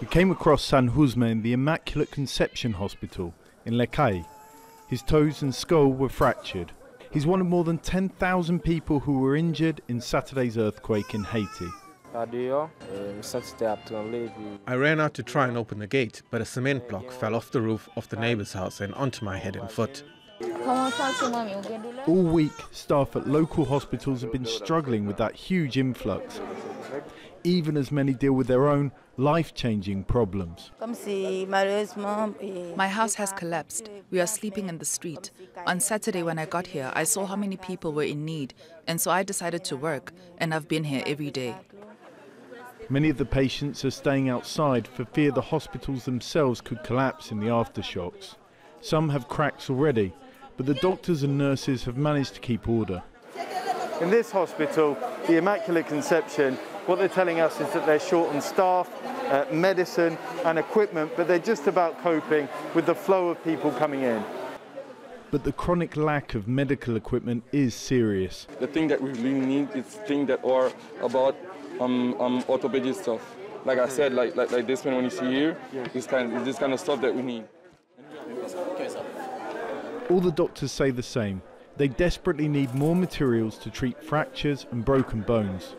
We came across San Husme in the Immaculate Conception Hospital in Les Cayes. His toes and skull were fractured. He's one of more than 10,000 people who were injured in Saturday's earthquake in Haiti. I ran out to try and open the gate, but a cement block fell off the roof of the neighbor's house and onto my head and foot. All week, staff at local hospitals have been struggling with that huge influx, even as many deal with their own life changing problems. My house has collapsed. We are sleeping in the street. On Saturday, when I got here, I saw how many people were in need, and so I decided to work, and I've been here every day. Many of the patients are staying outside for fear the hospitals themselves could collapse in the aftershocks. Some have cracks already, but the doctors and nurses have managed to keep order. In this hospital, the Immaculate Conception, what they're telling us is that they're short on staff, uh, medicine, and equipment, but they're just about coping with the flow of people coming in. But the chronic lack of medical equipment is serious. The thing that we really need is things that are about um, um, orthopedic stuff. Like I said, like, like, like this one when you see here, this kind, this kind of stuff that we need. All the doctors say the same. They desperately need more materials to treat fractures and broken bones.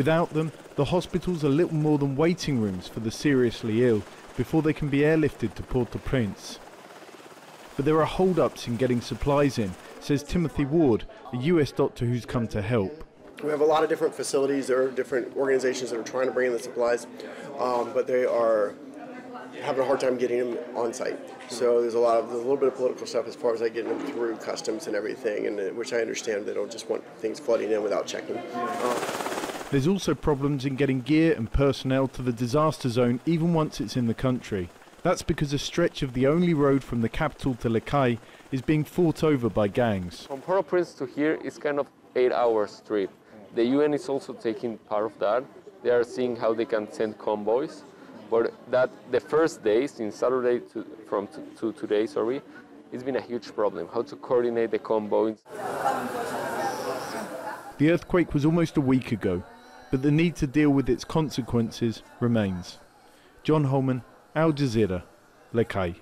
Without them, the hospitals are little more than waiting rooms for the seriously ill before they can be airlifted to Port-au-Prince. But there are hold-ups in getting supplies in, says Timothy Ward, a US doctor who's come to help. We have a lot of different facilities. There are different organizations that are trying to bring in the supplies, um, but they are having a hard time getting them on site. So there's a lot of there's a little bit of political stuff as far as like getting them through customs and everything, and uh, which I understand they don't just want things flooding in without checking. Uh, There's also problems in getting gear and personnel to the disaster zone even once it's in the country. That's because a stretch of the only road from the capital to Les is being fought over by gangs. From Port-au-Prince to here is kind of eight hours trip. The UN is also taking part of that. They are seeing how they can send convoys. But that the first day, since Saturday to, from to, to today, sorry, it's been a huge problem. How to coordinate the convoys. The earthquake was almost a week ago, but the need to deal with its consequences remains. John Holman, Al Jazeera, Cayes.